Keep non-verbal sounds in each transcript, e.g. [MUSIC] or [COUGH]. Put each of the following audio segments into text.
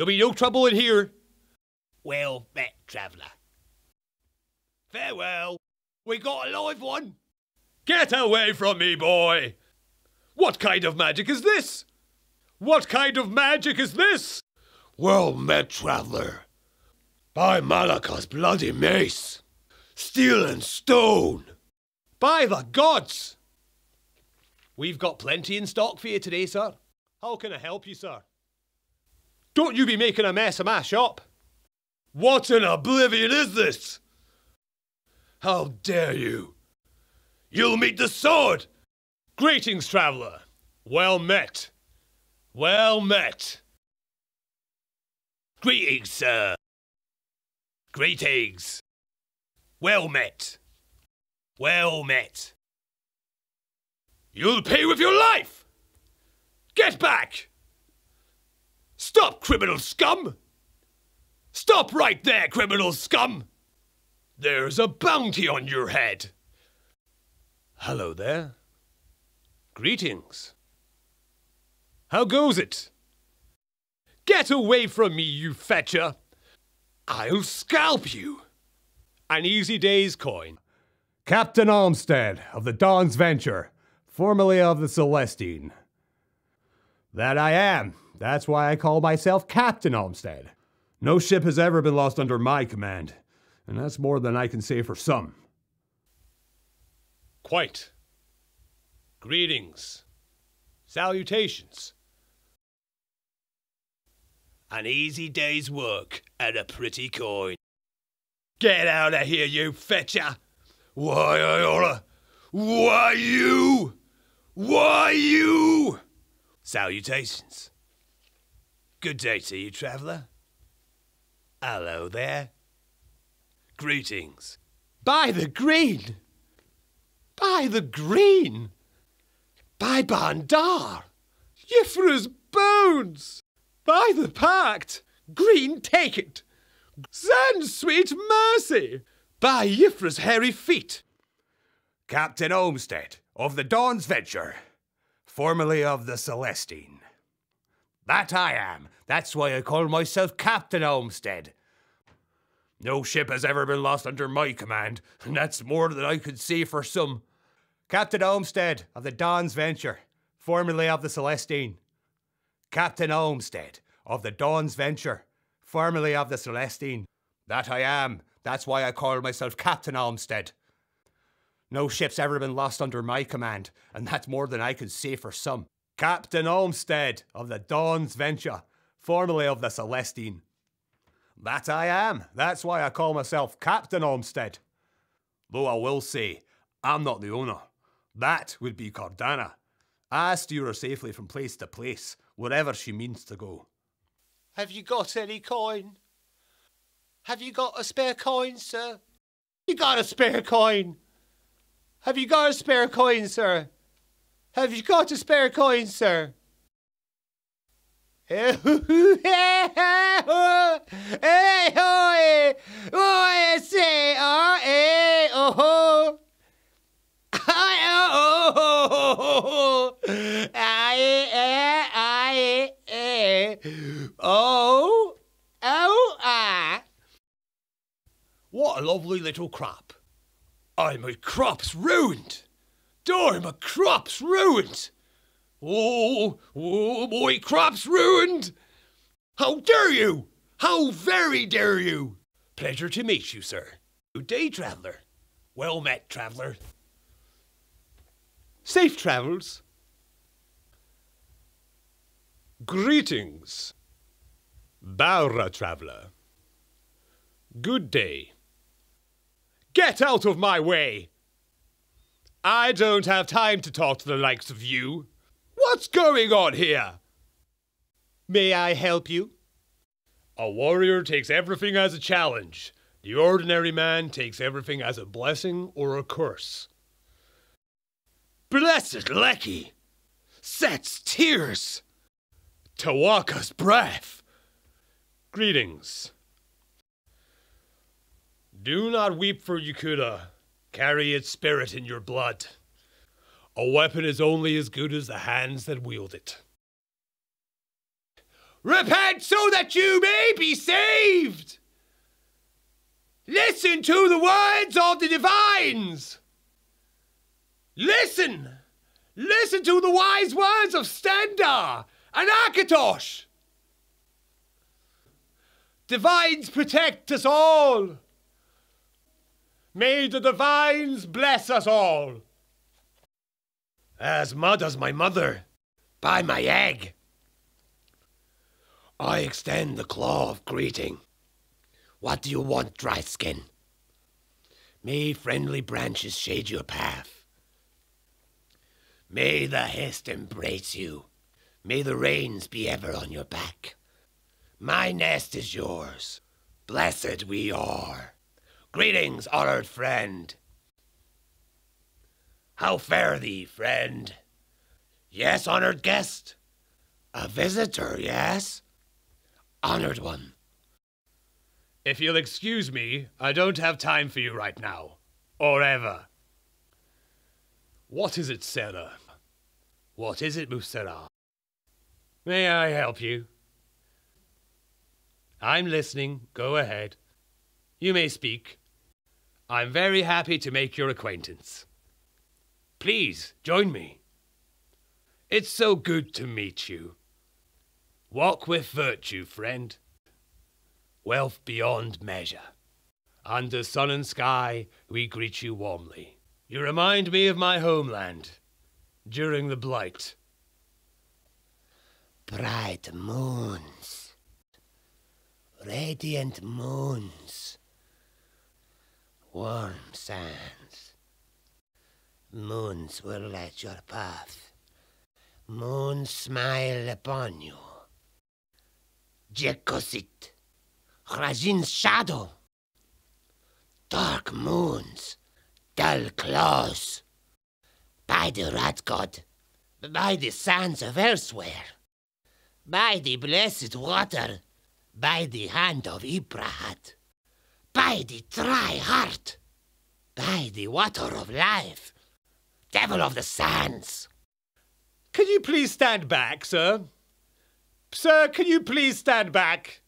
There'll be no trouble in here. Well met, traveller. Farewell. We got a live one. Get away from me, boy. What kind of magic is this? What kind of magic is this? Well met, traveller. By Malacath's bloody mace. Steel and stone. By the gods! We've got plenty in stock for you today, sir. How can I help you, sir? Don't you be making a mess of my shop. What in oblivion is this? How dare you? You'll meet the sword! Greetings, traveller. Well met. Well met. Greetings, sir. Greetings. Well met. Well met. You'll pay with your life! Get back! Stop, criminal scum! Stop right there, criminal scum! There's a bounty on your head! Hello there. Greetings. How goes it? Get away from me, you fetcher! I'll scalp you! An easy day's coin. Captain Olmsted of the Dawn's Venture, formerly of the Celestine. That I am. That's why I call myself Captain Olmsted. No ship has ever been lost under my command, and that's more than I can say for some. Quite. Greetings. Salutations. An easy day's work and a pretty coin. Get out of here, you fetcher! Why, I oughta. Why you? Why you? Salutations. Good day to you, traveller. Hello there. Greetings. By the green! By the green! By Bandar! Y'ffre's bones! By the pact! Green, take it! Send sweet mercy! By Y'ffre's hairy feet! Captain Olmsted of the Dawn's Venture, formerly of the Celestine. That I am. That's why I call myself Captain Olmsted. No ship has ever been lost under my command, and that's more than I could say for some. Captain Olmsted of the Dawn's Venture, formerly of the Celestine. Captain Olmsted of the Dawn's Venture, formerly of the Celestine. That I am. That's why I call myself Captain Olmsted. No ship's ever been lost under my command, and that's more than I could say for some. Captain Olmsted of the Dawn's Venture, formerly of the Celestine. That I am. That's why I call myself Captain Olmsted. Though I will say, I'm not the owner. That would be Cordana. I steer her safely from place to place, wherever she means to go. Have you got any coin? Have you got a spare coin, sir? You got a spare coin? Have you got a spare coin, sir? Have you got a spare coin, sir? Oh, [LAUGHS] oh. What a lovely little crop. Aye, my crop's ruined. Door, my crop's ruined. Oh, oh, my crop's ruined. How dare you? How very dare you? Pleasure to meet you, sir. Good day, traveller. Well met, traveller. Safe travels. Greetings, Baura traveller. Good day. Get out of my way! I don't have time to talk to the likes of you. What's going on here? May I help you? A warrior takes everything as a challenge. The ordinary man takes everything as a blessing or a curse. Blessed Leki! Set's tears! Tawaka's breath! Greetings. Do not weep for Yokuda. Carry its spirit in your blood. A weapon is only as good as the hands that wield it. Repent so that you may be saved. Listen to the words of the divines. Listen. Listen to the wise words of Stendarr and Akatosh. Divines protect us all. May the divines bless us all. As mud as my mother, by my egg. I extend the claw of greeting. What do you want, dry skin? May friendly branches shade your path. May the hist embrace you. May the rains be ever on your back. My nest is yours. Blessed we are. Greetings, honored friend. How fare thee, friend? Yes, honored guest. A visitor, yes? Honored one. If you'll excuse me, I don't have time for you right now. Or ever. What is it, Sarah? What is it, Musera? May I help you? I'm listening. Go ahead. You may speak. I'm very happy to make your acquaintance. Please, join me. It's so good to meet you. Walk with virtue, friend. Wealth beyond measure. Under sun and sky, we greet you warmly. You remind me of my homeland during the Blight. Bright moons. Radiant moons. Warm sands. Moons will light your path. Moons smile upon you. Jekosit. Rajhin's shadow. Dark moons. Dull claws. By the rat god. By the sands of elsewhere. By the blessed water. By the hand of Ibrahad. By the dry heart. By the water of life. Devil of the sands. Can you please stand back, sir? Sir, can you please stand back?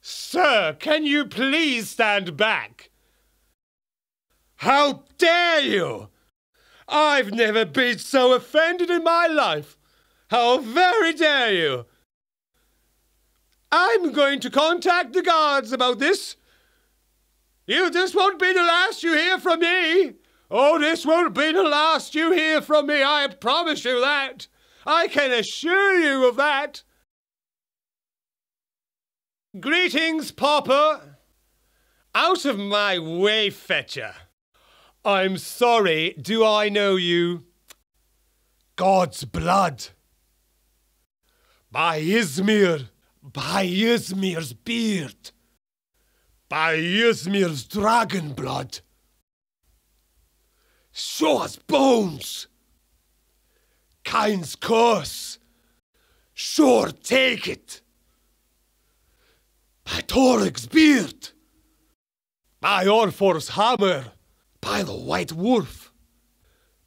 Sir, can you please stand back? How dare you! I've never been so offended in my life. How very dare you! I'm going to contact the guards about this. You, this won't be the last you hear from me. Oh, this won't be the last you hear from me. I promise you that. I can assure you of that. Greetings, Pauper. Out of my way, Fetcher. I'm sorry, do I know you? God's blood. By Ysmir, by Ysmir's beard, by Ysmir's dragon blood. Show us bones. Kyne's curse. Shor take it. By Torig's beard. By Orfor's hammer. By the white wolf.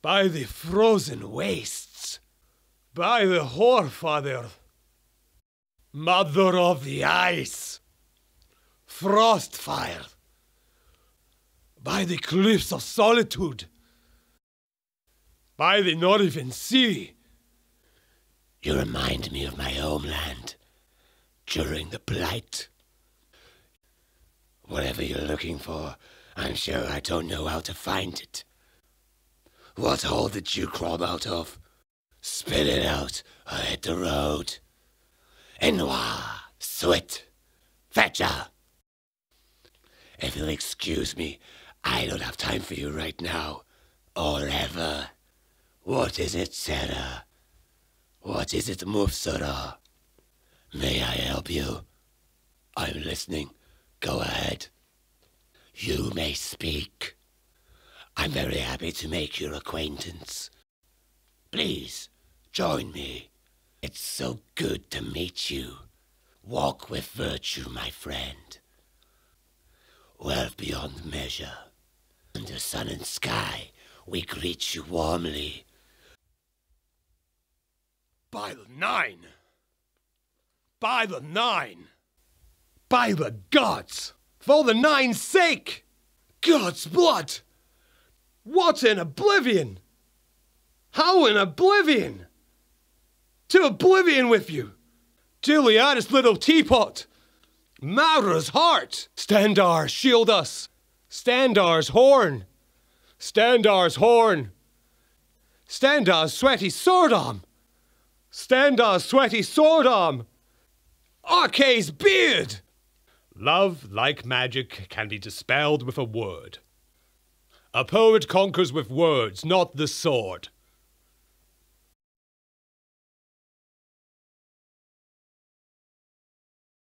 By the frozen wastes. By the Whorefather. Mother of the ice. Frostfire. By the cliffs of solitude. By the Northern Sea. You remind me of my homeland during the Blight. Whatever you're looking for, I'm sure I don't know how to find it. What hole did you crawl out of? Spit it out or hit the road. N'wah, S'wit, Fetcher. If you'll excuse me, I don't have time for you right now. Or ever. What is it, Sarah? What is it, Mufsara? May I help you? I'm listening. Go ahead. You may speak. I'm very happy to make your acquaintance. Please, join me. It's so good to meet you. Walk with virtue, my friend. Wealth beyond measure. Under sun and sky, we greet you warmly. By the nine. By the nine! By the gods! For the nine's sake! God's blood! What in oblivion? How in oblivion? To oblivion with you! Julianos' little teapot! Mara's heart! Stendarr, shield us! Stendarr's horn! Stendarr's horn! Stendarr's sweaty sword arm! Stendarr's sweaty sword arm! Arkay's beard! Love, like magic, can be dispelled with a word. A poet conquers with words, not the sword.